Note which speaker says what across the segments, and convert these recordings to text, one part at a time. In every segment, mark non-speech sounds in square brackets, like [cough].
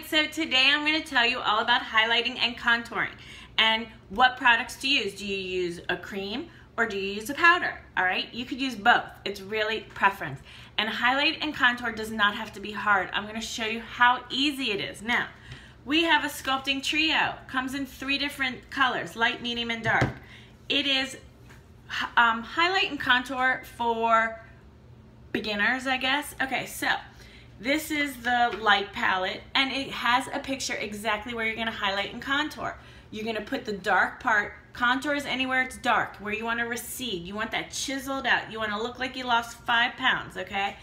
Speaker 1: so today I'm going to tell you all about highlighting and contouring and what products to use. Do you use a cream or do you use a powder? All right, you could use both. It's really preference. And highlight and contour does not have to be hard. I'm going to show you how easy it is. Now, we have a sculpting trio. Comes in three different colors, light, medium, and dark. It is um, highlight and contour for beginners, I guess. Okay, so this is the light palette and it has a picture exactly where you're gonna highlight and contour. You're gonna put the dark part, contours anywhere it's dark, where you wanna recede. You want that chiseled out. You wanna look like you lost five pounds, okay?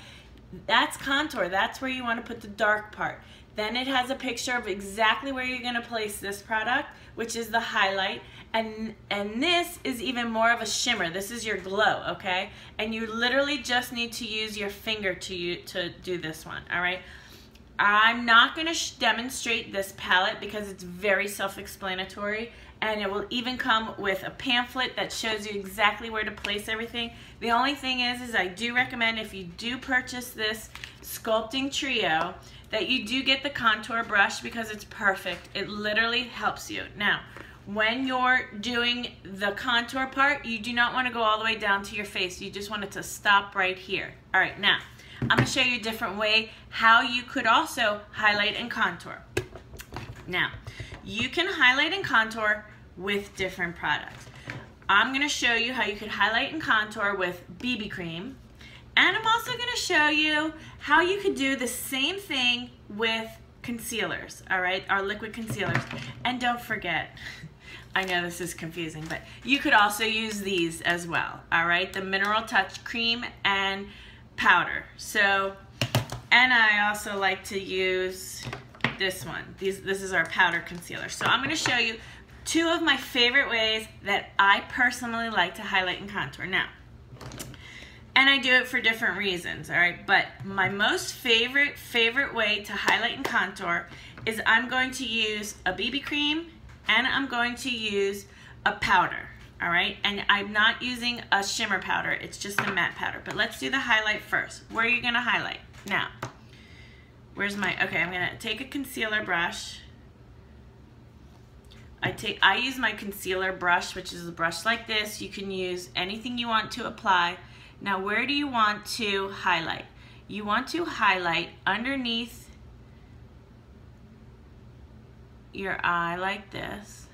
Speaker 1: That's contour, that's where you wanna put the dark part. Then it has a picture of exactly where you're gonna place this product, which is the highlight. And, and this is even more of a shimmer. This is your glow, okay? And you literally just need to use your finger to, you, to do this one, all right? I'm not gonna demonstrate this palette because it's very self-explanatory and it will even come with a pamphlet that shows you exactly where to place everything. The only thing is, is I do recommend if you do purchase this sculpting trio, that you do get the contour brush because it's perfect. It literally helps you. Now, when you're doing the contour part, you do not want to go all the way down to your face. You just want it to stop right here. All right, now, I'm going to show you a different way how you could also highlight and contour. Now, you can highlight and contour with different products. I'm going to show you how you could highlight and contour with BB cream. And I'm also going to show you how you could do the same thing with concealers, all right, our liquid concealers. And don't forget, I know this is confusing, but you could also use these as well, all right? The Mineral Touch Cream and Powder. So, and I also like to use this one. These, this is our powder concealer. So I'm gonna show you two of my favorite ways that I personally like to highlight and contour. Now, and I do it for different reasons, all right? But my most favorite, favorite way to highlight and contour is I'm going to use a BB cream and I'm going to use a powder, all right? And I'm not using a shimmer powder, it's just a matte powder. But let's do the highlight first. Where are you gonna highlight? Now, where's my, okay, I'm gonna take a concealer brush. I take, I use my concealer brush, which is a brush like this. You can use anything you want to apply. Now, where do you want to highlight? You want to highlight underneath your eye like this.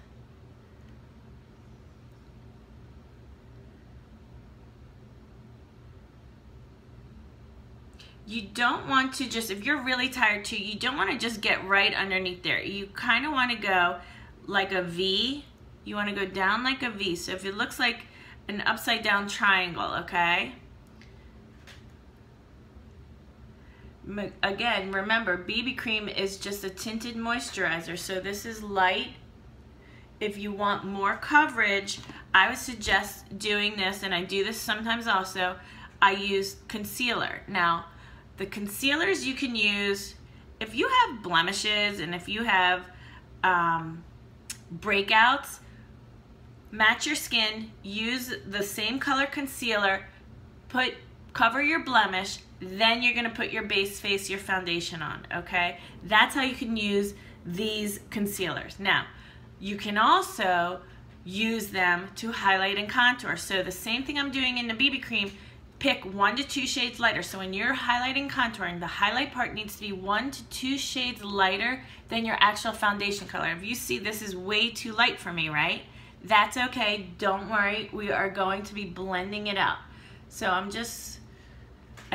Speaker 1: You don't want to just, if you're really tired too, you don't want to just get right underneath there. You kind of want to go like a V. You want to go down like a V. So if it looks like an upside down triangle, okay? Again, remember, BB cream is just a tinted moisturizer, so this is light. If you want more coverage, I would suggest doing this, and I do this sometimes also, I use concealer. Now, the concealers you can use, if you have blemishes and if you have um, breakouts, match your skin, use the same color concealer, put cover your blemish, then you're gonna put your base face, your foundation on, okay? That's how you can use these concealers. Now, you can also use them to highlight and contour. So the same thing I'm doing in the BB cream, pick one to two shades lighter. So when you're highlighting contouring, the highlight part needs to be one to two shades lighter than your actual foundation color. If you see this is way too light for me, right? That's okay, don't worry. We are going to be blending it out. So I'm just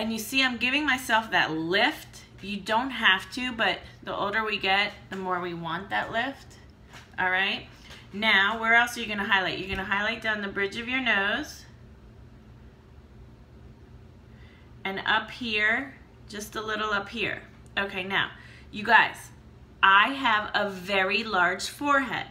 Speaker 1: and you see I'm giving myself that lift. You don't have to, but the older we get, the more we want that lift. All right. Now, where else are you going to highlight? You're going to highlight down the bridge of your nose. And up here, just a little up here. Okay, now, you guys, I have a very large forehead.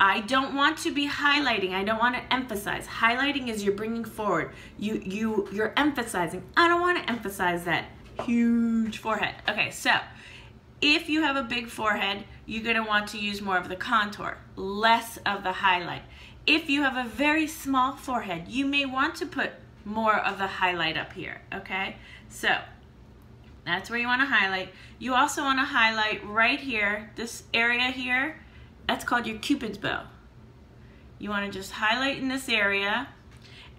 Speaker 1: I don't want to be highlighting. I don't want to emphasize. Highlighting is you're bringing forward. You, you, you're emphasizing. I don't want to emphasize that huge forehead. Okay, so if you have a big forehead, you're going to want to use more of the contour, less of the highlight. If you have a very small forehead, you may want to put more of the highlight up here, okay? So That's where you want to highlight. You also want to highlight right here, this area here, that's called your cupid's bow. You want to just highlight in this area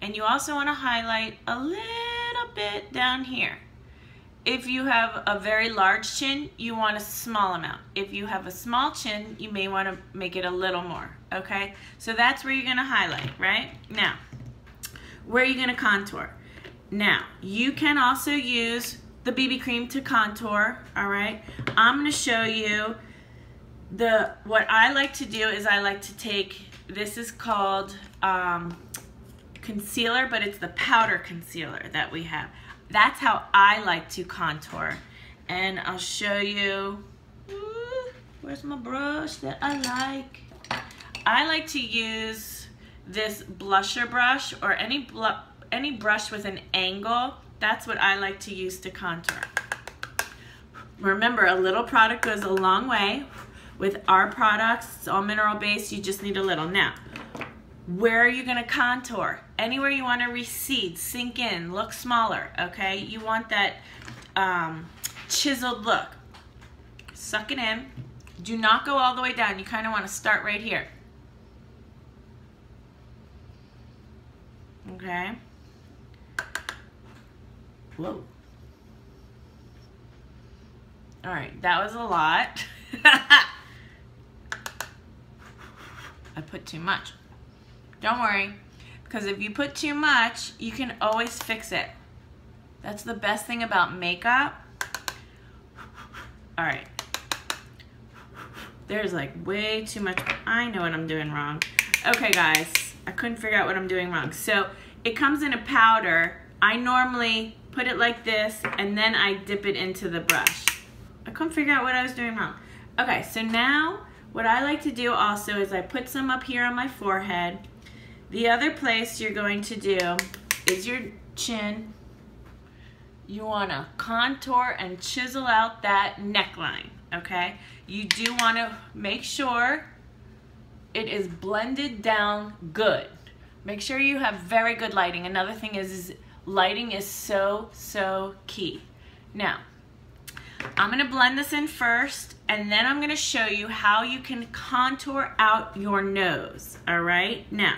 Speaker 1: and you also want to highlight a little bit down here. If you have a very large chin, you want a small amount. If you have a small chin, you may want to make it a little more, okay? So that's where you're going to highlight, right? Now, where are you going to contour? Now, you can also use the BB cream to contour, all right? I'm going to show you the what I like to do is I like to take, this is called um, concealer, but it's the powder concealer that we have. That's how I like to contour. And I'll show you, ooh, where's my brush that I like? I like to use this blusher brush or any, bl any brush with an angle. That's what I like to use to contour. Remember, a little product goes a long way. With our products, it's all mineral based, you just need a little. Now, where are you going to contour? Anywhere you want to recede, sink in, look smaller, okay? You want that um, chiseled look. Suck it in. Do not go all the way down. You kind of want to start right here. Okay? Whoa. All right, that was a lot. [laughs] I put too much. Don't worry, because if you put too much, you can always fix it. That's the best thing about makeup. All right. There's like way too much. I know what I'm doing wrong. Okay, guys, I couldn't figure out what I'm doing wrong. So it comes in a powder. I normally put it like this, and then I dip it into the brush. I couldn't figure out what I was doing wrong. Okay, so now what I like to do also is I put some up here on my forehead the other place you're going to do is your chin. You want to contour and chisel out that neckline, okay? You do want to make sure it is blended down good. Make sure you have very good lighting. Another thing is, is lighting is so, so key. Now, I'm gonna blend this in first and then I'm gonna show you how you can contour out your nose, all right? Now,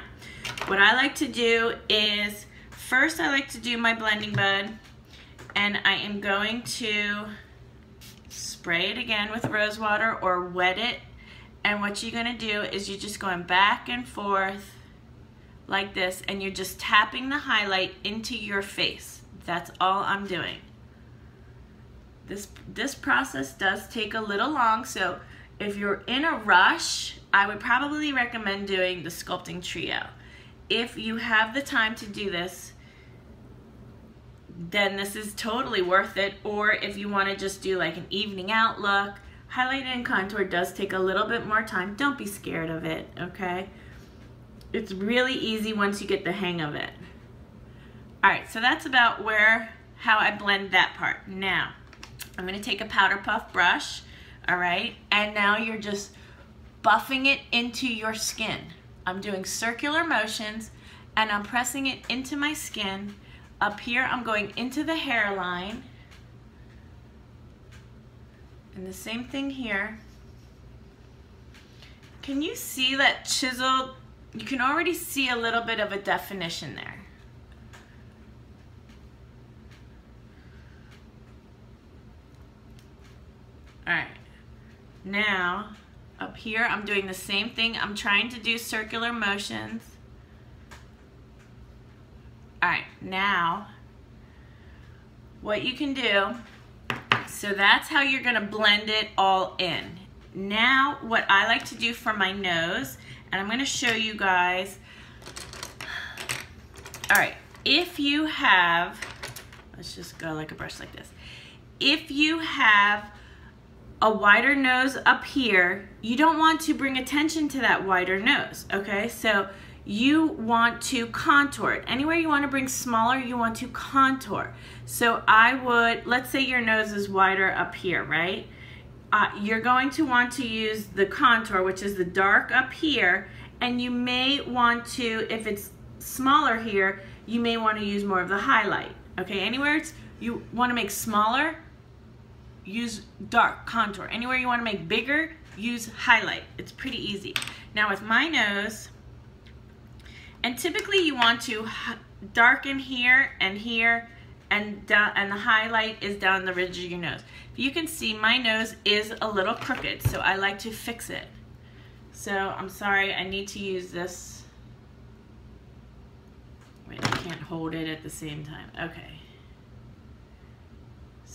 Speaker 1: what I like to do is, first I like to do my blending bud and I am going to spray it again with rose water or wet it. And what you're gonna do is you're just going back and forth like this and you're just tapping the highlight into your face. That's all I'm doing. This, this process does take a little long, so if you're in a rush, I would probably recommend doing the Sculpting Trio. If you have the time to do this, then this is totally worth it. Or if you want to just do like an evening out look, highlight and contour does take a little bit more time. Don't be scared of it, okay? It's really easy once you get the hang of it. All right, so that's about where, how I blend that part. Now, I'm gonna take a powder puff brush, all right? And now you're just buffing it into your skin. I'm doing circular motions and I'm pressing it into my skin. Up here, I'm going into the hairline. And the same thing here. Can you see that chiseled? You can already see a little bit of a definition there. All right, now up here, I'm doing the same thing. I'm trying to do circular motions. All right, now what you can do, so that's how you're gonna blend it all in. Now, what I like to do for my nose, and I'm gonna show you guys, all right, if you have, let's just go like a brush like this. If you have a wider nose up here, you don't want to bring attention to that wider nose, okay? So you want to contour it. Anywhere you want to bring smaller, you want to contour. So I would, let's say your nose is wider up here, right? Uh, you're going to want to use the contour, which is the dark up here, and you may want to, if it's smaller here, you may want to use more of the highlight. Okay, anywhere it's, you want to make smaller, use dark, contour. Anywhere you want to make bigger, use highlight. It's pretty easy. Now with my nose, and typically you want to darken here and here and down, and the highlight is down the ridge of your nose. You can see my nose is a little crooked, so I like to fix it. So I'm sorry, I need to use this. Wait, I can't hold it at the same time. Okay.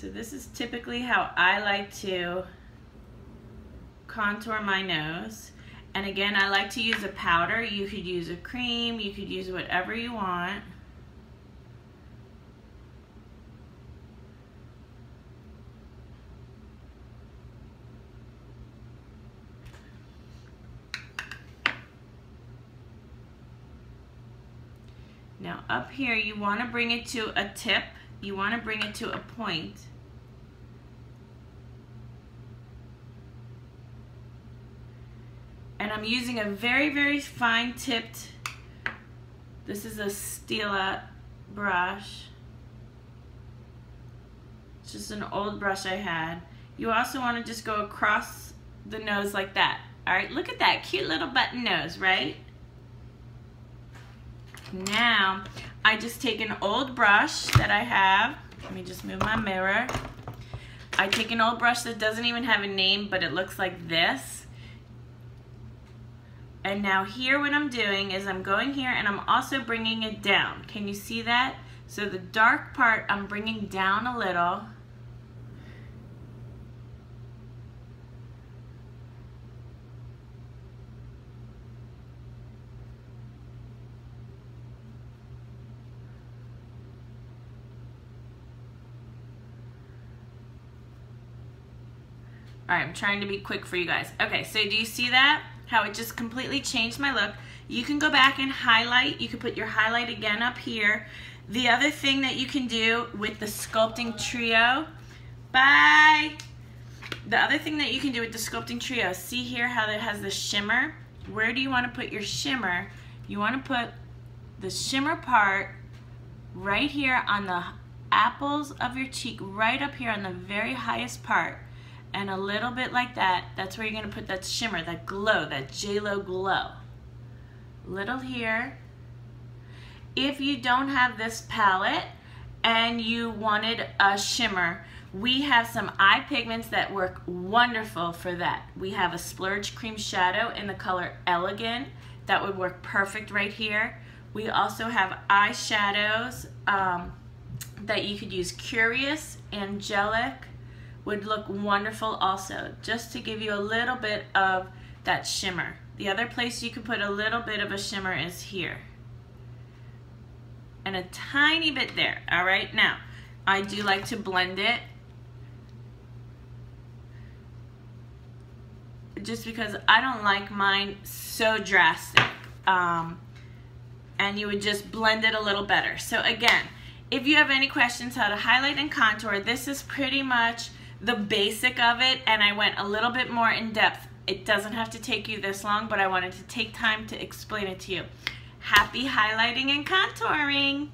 Speaker 1: So this is typically how I like to contour my nose. And again, I like to use a powder. You could use a cream, you could use whatever you want. Now up here, you want to bring it to a tip. You want to bring it to a point. And I'm using a very, very fine tipped, this is a Stila uh, brush. It's just an old brush I had. You also want to just go across the nose like that. All right, look at that cute little button nose, right? Now, I just take an old brush that I have. Let me just move my mirror. I take an old brush that doesn't even have a name, but it looks like this. And now here what I'm doing is I'm going here and I'm also bringing it down. Can you see that? So the dark part I'm bringing down a little. All right, I'm trying to be quick for you guys. Okay, so do you see that? How it just completely changed my look. You can go back and highlight. You can put your highlight again up here. The other thing that you can do with the Sculpting Trio, bye. The other thing that you can do with the Sculpting Trio, see here how it has the shimmer? Where do you want to put your shimmer? You want to put the shimmer part right here on the apples of your cheek, right up here on the very highest part and a little bit like that. That's where you're gonna put that shimmer, that glow, that J-Lo glow. Little here. If you don't have this palette and you wanted a shimmer, we have some eye pigments that work wonderful for that. We have a Splurge Cream Shadow in the color Elegant that would work perfect right here. We also have eyeshadows um, that you could use Curious, Angelic, would look wonderful also, just to give you a little bit of that shimmer. The other place you could put a little bit of a shimmer is here. And a tiny bit there, all right? Now, I do like to blend it. Just because I don't like mine so drastic. Um, and you would just blend it a little better. So again, if you have any questions how to highlight and contour, this is pretty much the basic of it and I went a little bit more in depth. It doesn't have to take you this long, but I wanted to take time to explain it to you. Happy highlighting and contouring!